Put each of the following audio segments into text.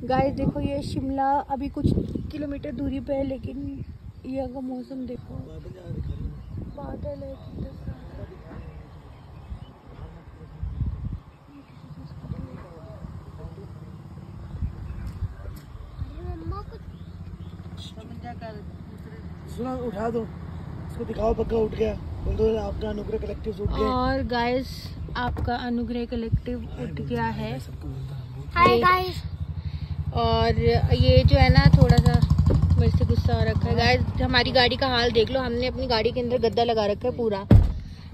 Guys देखो ये शिमला अभी कुछ किलोमीटर दूरी पे है लेकिन यहाँ का मौसम देखो। बादल है सुना उठा दो। इसको दिखाओ पक्का उठ गया। बोल दो आपका अनुग्रह कलेक्टिव उठ गया और गाइस आपका अनुग्रह कलेक्टिव उठ गया है। है। हाय गाइस और ये जो है ना थोड़ा सा मेरे से गुस्सा हो रखा है। गाइस हमारी गाड़ी का हाल देख लो। हमने अपनी गाड़ी के अंदर गद्दा लगा रखा है पूरा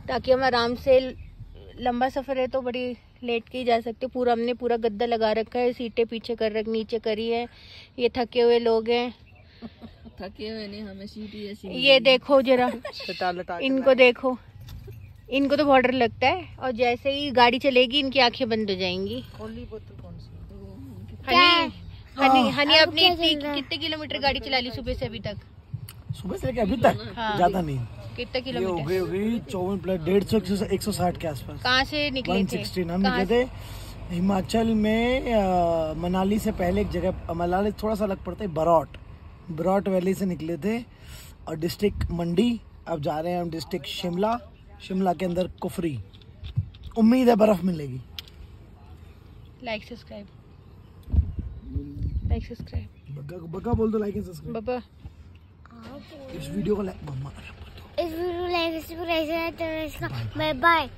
ताकि हम आराम से लंबा सफ़र है तो बड़ी लेट के ही जा सकते पूरा हमने पूरा गद्दा लगा रखा है सीटें पीछे कर रख नीचे करी है। ये थके हुए लोग हैं। थके हुए नहीं हमें सीटी ऐसी ये देखो जरा इनको देखो। इनको तो बहुत डर लगता है और जैसे ही गाड़ी चलेगी इनकी आँखें बंद हो जाएँगी खोली बोतल कौन सी हनी हनी हनी आपने इतनी कितने किलोमीटर गाड़ी चला ली सुबह से अभी तक? सुबह से लेके अभी तक? हाँ। ज़्यादा नहीं। कितने हो किलोमीटर? गई हो चौवन प्लस डेढ़ सौ एक सौ साठ के आसपास। कहाँ से निकले थे? सिक्सटीन हम निकले थे हिमाचल में अ, मनाली से पहले एक जगह मनाली थोड़ा सा अलग पड़ता है बरौट। बरौट वैली से निकले थे और डिस्ट्रिक्ट मंडी अब जा रहे हैं हम डिस्ट्रिक्ट शिमला शिमला के अंदर कुफरी। उम्मीद है बर्फ़ मिलेगी। Like subscribe like subscribe Bagga Bagga बोल दो लाइक एंड सब्सक्राइब बाबा इस वीडियो को लाइक मम्मा इस वीडियो को लाइक सब्सक्राइब करें तो इसका बाय बाय